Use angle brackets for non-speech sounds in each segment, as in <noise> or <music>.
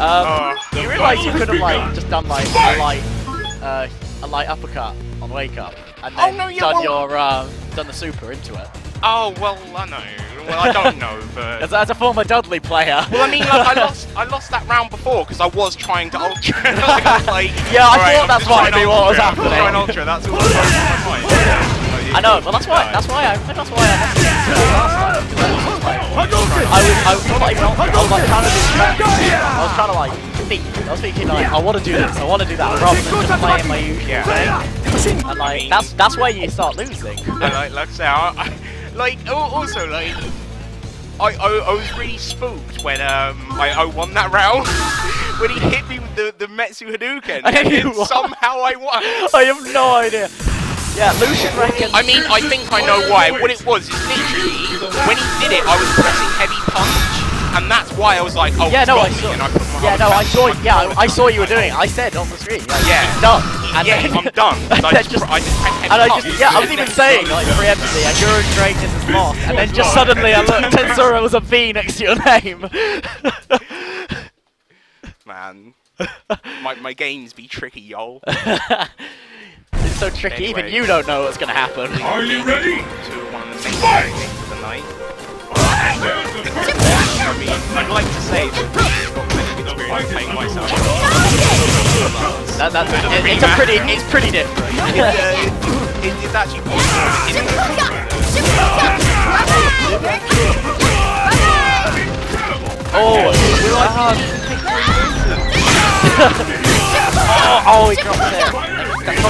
Um, Oh. you realise you could have like just done like a light, uh, a light uppercut on wake up, and Oh, then no, yeah, done well- your um, done the super into it. Oh well, I know. Well, I don't know, <laughs> but As, as a former Dudley player. well, I mean, like I lost, <laughs> I lost that round before because I was trying to ultra. like, <laughs> I like, Yeah, I "Alright, thought I'm that's might trying what was ultra, I'm happening." Trying ultra. That's all that was in my mind. Like, I know, but that's why that's why I that's why I I was I was not I was like trying to distract. I was trying to like think. I was thinking like I want to do this, I want to do that, rather than just playing my usual Yeah. thing. And like that's that's where you start losing. And like, like I say, I, I, like al- also like. I, I, I was really spooked when um I, I won that round <laughs> when he hit me with the, the Metsu Hadouken And and you then won. somehow I won. I have no idea. Yeah, Lucian reckons. I mean, I think I know why. What it was is literally when he did it, I was pressing heavy punch, and that's why I was like, oh, Yeah, no, I saw. and I put my Yeah, no, I saw. Yeah, I, I saw you were doing. it. I said on the screen. Like, Yeah. done. And yeah, then, I'm done. <laughs> and I just, I just pressed heavy And I punch. just, yeah, I was even saying, like, preemptively, like, your greatness is lost. And then just suddenly I looked, Tensura was a V next to your name. man, my, my games be tricky, y'all. <laughs> it's so tricky, even you don't know what's gonna happen. Are you ready? To one of the main Fight! games of the night. There's the first I mean, I'd like to say that I've got plenty of experience playing myself. That, that's, it, it's a pretty, it's pretty different. It's, uh, it, it's actually possible. Oh, we like <laughs> oh, oh, he dropped it. That's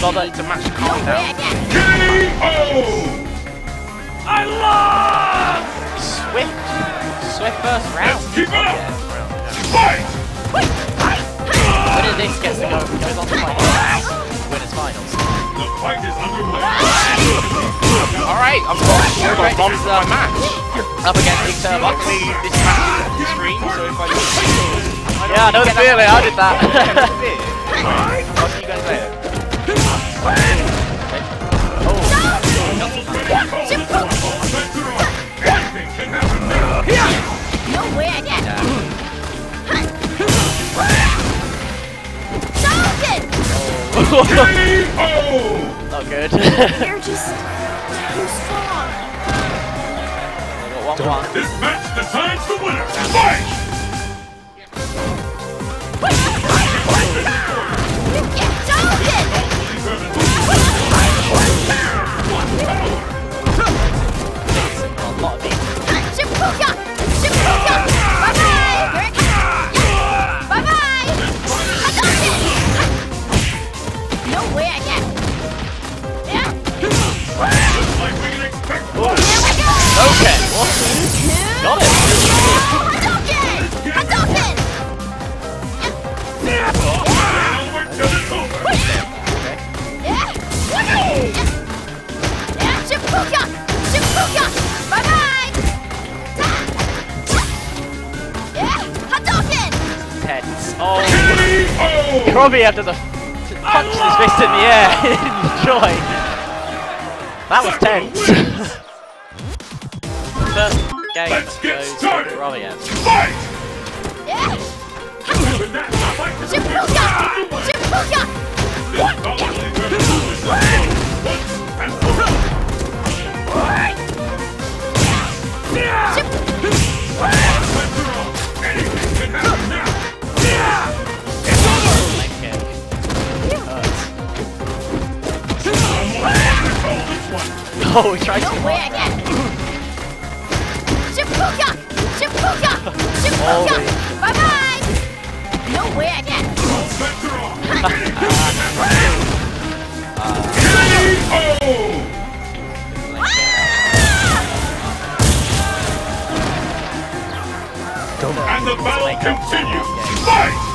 I Not need that, to match the calm down. KO! I love Swift, Swift first round. Let's keep it up! Fight! When did this gets to go? Goes on to finals. Winners finals. The fight is underway. Alright, I've got, I've got one my match. Up against Big Turbo. Luckily, this match is on the screen, so if I lose, Yeah, I know the feeling. I did that. I'll <laughs> see you guys later. Not good. You're just too strong. This match decides the winner. Fight! A KO! Probably after the punch his fist in the air in joy. That was tense. First game Let's get goes started. to Robien. Fight! With that, the fight Oh, he tried to block that. Bye bye! No way again! All bets are off. KO! And the battle continues. Fight!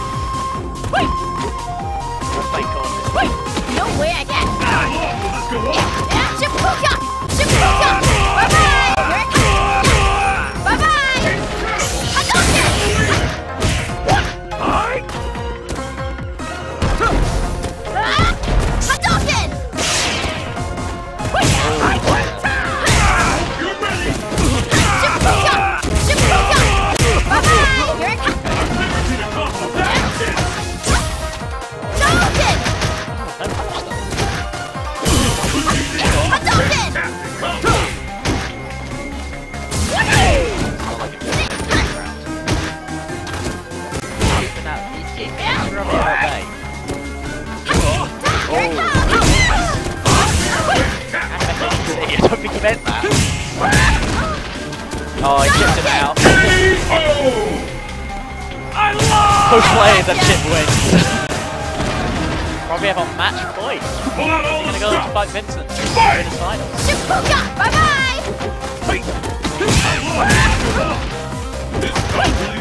Him out. I love! Push play the chip wins. Probably have a match point. Pull out all Gonna go to fight Vincent in Fight! the finals. Shibuya! Bye-bye! This constantly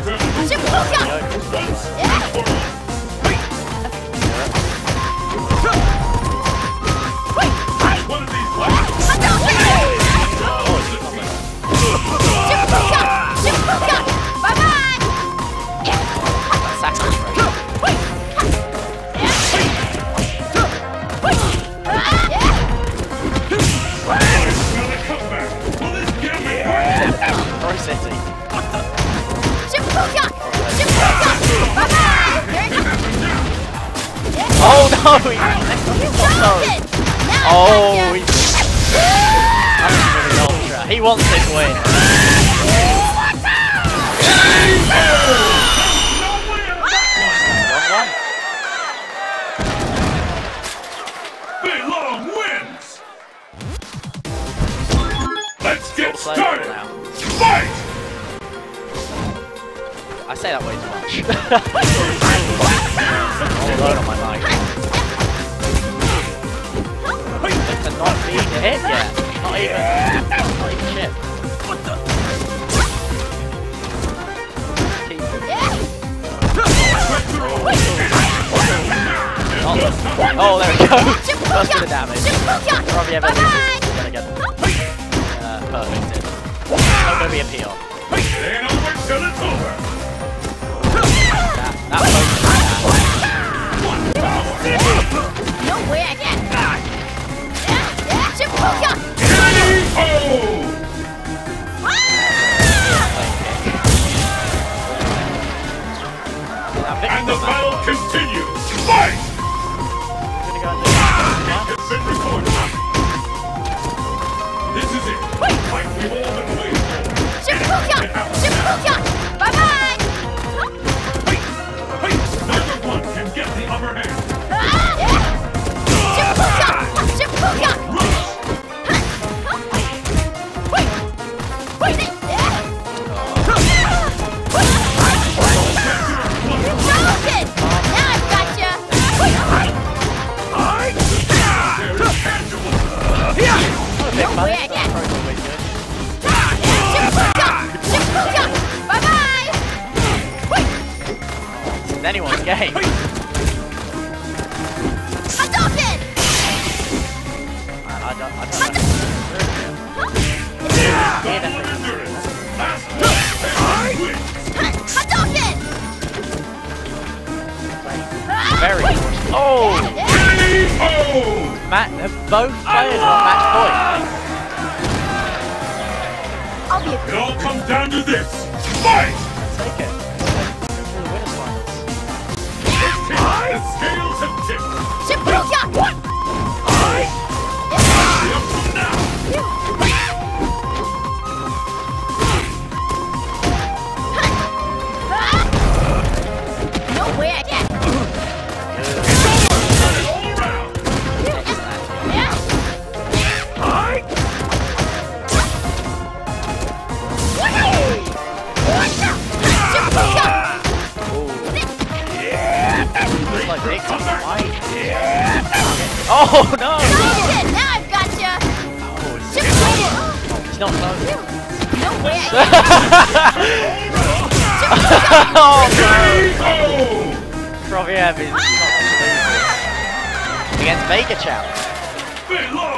Oh no! He, You! Now oh, he, ultra. He wants this win. Wrong one. Fei Long wins. Let's get started. Fight! I say that way too much. All alone on my mic. It's not being hit yet. Not even. Not even chip. Keep not- Oh, there we go. First bit of damage. Probably ever Bye-bye! gonna get uh, perfect. Not gonna be a PR. It ain't over till it's over. That, It's anyone's game. Hadouken! Man, I don't, I don't know. Yeah, definitely. Endurance. Last one. Win. Hadouken! Very. Oh! Oh! Matt, both players on match point. I'll be a It all comes down to this. Fight! Take it. The scales have tipped. Shibuya! Oh no! Koroviev is not. Against Vega Chow. Fei Long wins.